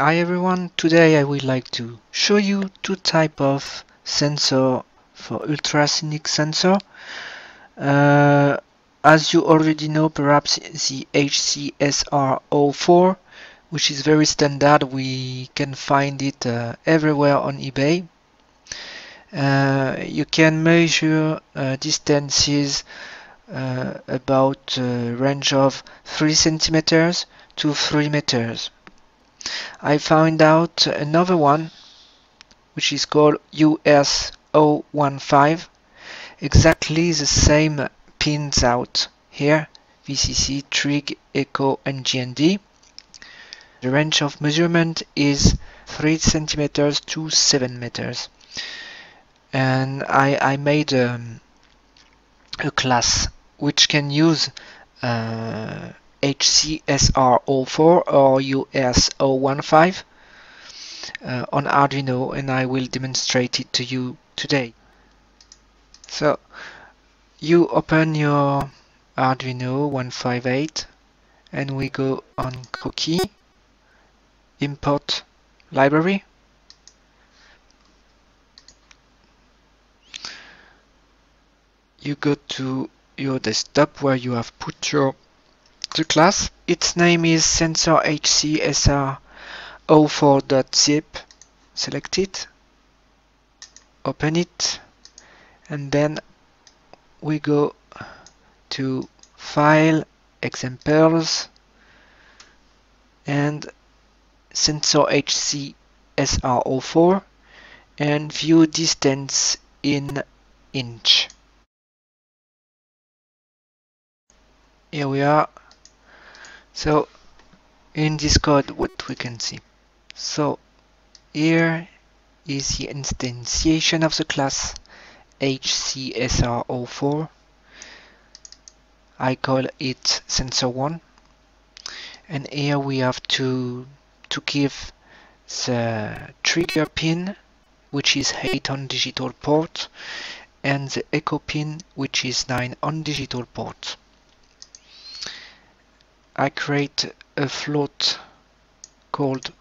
Hi everyone, today I would like to show you two type of sensor for ultrasonic sensor. Uh, as you already know perhaps the HCSR04 which is very standard, we can find it uh, everywhere on eBay. Uh, you can measure uh, distances uh, about a range of 3 centimeters to 3 meters. I found out another one which is called US015 exactly the same pins out here VCC, Trig, Echo and GND. The range of measurement is 3 centimeters to 7 meters and I, I made um, a class which can use uh, HCSR04 or US015 uh, on Arduino and I will demonstrate it to you today. So you open your Arduino 158 and we go on cookie import library you go to your desktop where you have put your the class. Its name is sensor HCSR04.zip. Select it, open it, and then we go to File, Examples, and sensor HCSR04 and view distance in inch. here we are so in this code what we can see. So here is the instantiation of the class HCSR04 I call it sensor1 and here we have to to give the trigger pin which is 8 on digital port and the echo pin which is 9 on digital port I create a float called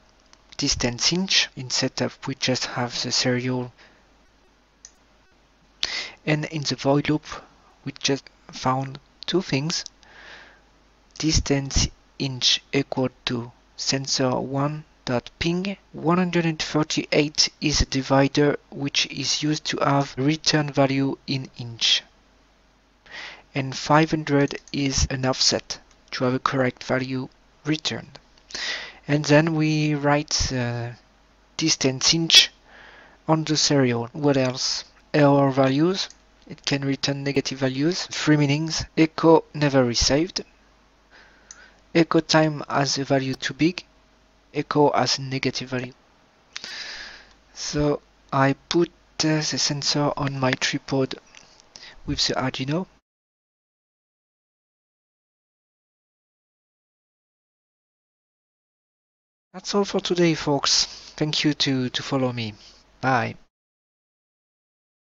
distance inch. Instead of we just have the serial. And in the void loop we just found two things. Distance inch equal to sensor 1 dot ping. 138 is a divider which is used to have return value in inch. And 500 is an offset to have a correct value returned. And then we write uh, distance inch on the serial. What else? Error values. It can return negative values. Three meanings. Echo never received. Echo time as a value too big. Echo as a negative value. So I put uh, the sensor on my tripod with the Arduino That's all for today, folks. Thank you to, to follow me. Bye.